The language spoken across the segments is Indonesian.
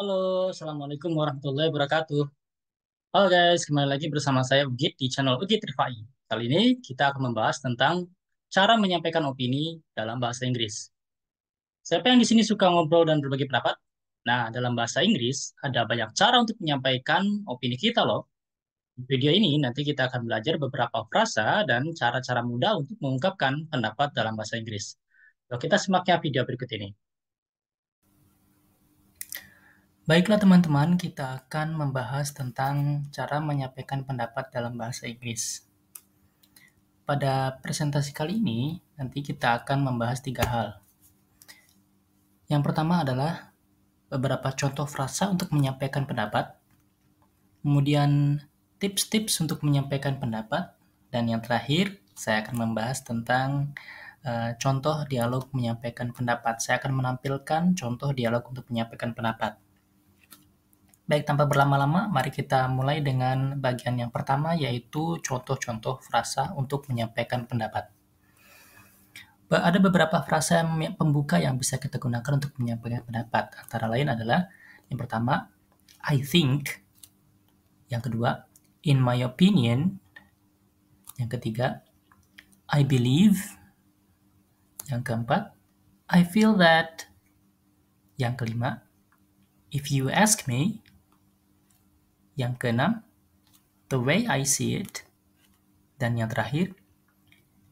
Halo, Assalamualaikum warahmatullahi wabarakatuh. Halo guys, kembali lagi bersama saya Ugit di channel Ugit Rifai. Kali ini kita akan membahas tentang cara menyampaikan opini dalam bahasa Inggris. Siapa yang di sini suka ngobrol dan berbagi pendapat? Nah, dalam bahasa Inggris ada banyak cara untuk menyampaikan opini kita loh. Di video ini nanti kita akan belajar beberapa frasa dan cara-cara mudah untuk mengungkapkan pendapat dalam bahasa Inggris. Yuk kita simak ya video berikut ini. Baiklah teman-teman, kita akan membahas tentang cara menyampaikan pendapat dalam bahasa Inggris. Pada presentasi kali ini, nanti kita akan membahas tiga hal. Yang pertama adalah beberapa contoh frasa untuk menyampaikan pendapat, kemudian tips-tips untuk menyampaikan pendapat, dan yang terakhir, saya akan membahas tentang uh, contoh dialog menyampaikan pendapat. Saya akan menampilkan contoh dialog untuk menyampaikan pendapat. Baik, tanpa berlama-lama, mari kita mulai dengan bagian yang pertama, yaitu contoh-contoh frasa untuk menyampaikan pendapat. Ada beberapa frasa pembuka yang bisa kita gunakan untuk menyampaikan pendapat. Antara lain adalah, yang pertama, I think. Yang kedua, in my opinion. Yang ketiga, I believe. Yang keempat, I feel that. Yang kelima, if you ask me. Yang keenam, the way I see it. Dan yang terakhir,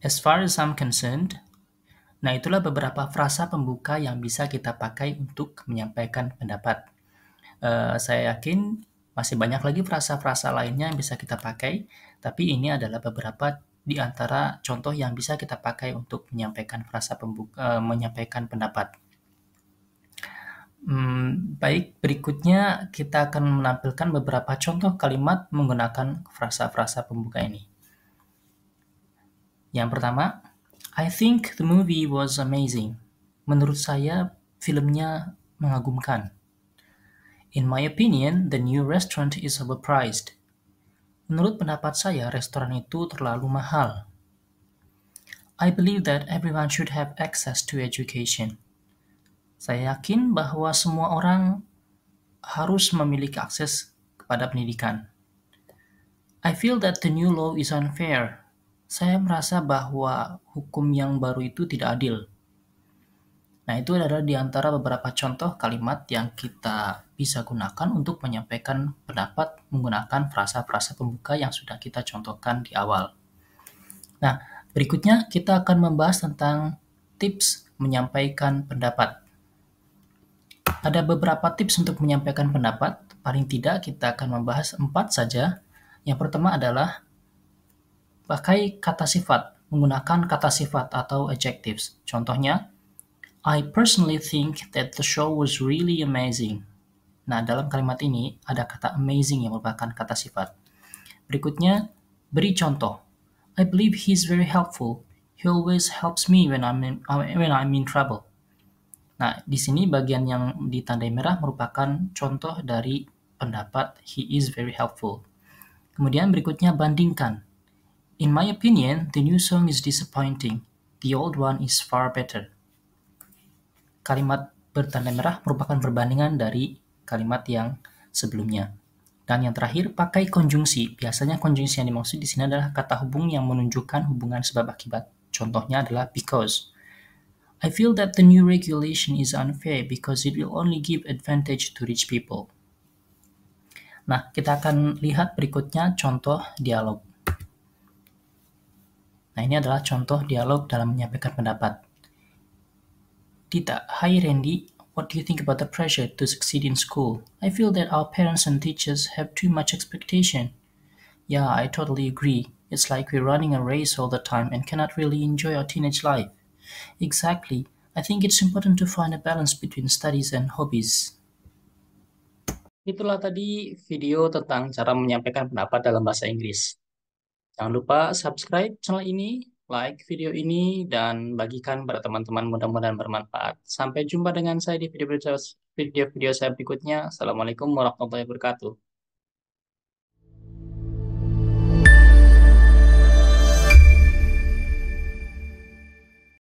as far as I'm concerned. Nah, itulah beberapa frasa pembuka yang bisa kita pakai untuk menyampaikan pendapat. Uh, saya yakin masih banyak lagi frasa-frasa lainnya yang bisa kita pakai, tapi ini adalah beberapa di antara contoh yang bisa kita pakai untuk menyampaikan frasa pembuka, uh, menyampaikan pendapat. Hmm, baik, berikutnya kita akan menampilkan beberapa contoh kalimat menggunakan frasa-frasa pembuka ini. Yang pertama, I think the movie was amazing. Menurut saya, filmnya mengagumkan. In my opinion, the new restaurant is overpriced. Menurut pendapat saya, restoran itu terlalu mahal. I believe that everyone should have access to education. Saya yakin bahwa semua orang harus memiliki akses kepada pendidikan. I feel that the new law is unfair. Saya merasa bahwa hukum yang baru itu tidak adil. Nah, itu adalah di antara beberapa contoh kalimat yang kita bisa gunakan untuk menyampaikan pendapat menggunakan frasa-frasa pembuka yang sudah kita contohkan di awal. Nah, berikutnya kita akan membahas tentang tips menyampaikan pendapat. Ada beberapa tips untuk menyampaikan pendapat. Paling tidak kita akan membahas empat saja. Yang pertama adalah pakai kata sifat, menggunakan kata sifat atau adjectives. Contohnya, I personally think that the show was really amazing. Nah, dalam kalimat ini ada kata amazing yang merupakan kata sifat. Berikutnya, beri contoh. I believe he's very helpful. He always helps me when I'm in, when I'm in trouble. Nah, di sini bagian yang ditandai merah merupakan contoh dari pendapat he is very helpful. Kemudian berikutnya bandingkan. In my opinion, the new song is disappointing. The old one is far better. Kalimat bertanda merah merupakan perbandingan dari kalimat yang sebelumnya. Dan yang terakhir, pakai konjungsi. Biasanya konjungsi yang dimaksud di sini adalah kata hubung yang menunjukkan hubungan sebab akibat. Contohnya adalah because. I feel that the new regulation is unfair because it will only give advantage to rich people. Nah, kita akan lihat berikutnya contoh dialog. Nah, ini adalah contoh dialog dalam menyampaikan pendapat. Tita, hi Randy, what do you think about the pressure to succeed in school? I feel that our parents and teachers have too much expectation. Yeah, I totally agree. It's like we're running a race all the time and cannot really enjoy our teenage life. Exactly. I think it's important to find a balance between studies and hobbies. Itulah tadi video tentang cara menyampaikan pendapat dalam bahasa Inggris. Jangan lupa subscribe channel ini, like video ini, dan bagikan pada teman-teman mudah-mudahan bermanfaat. Sampai jumpa dengan saya di video-video saya berikutnya. Assalamualaikum warahmatullahi wabarakatuh.